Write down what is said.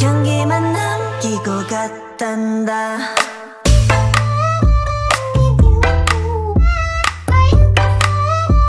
향기만 남기고 갔단다.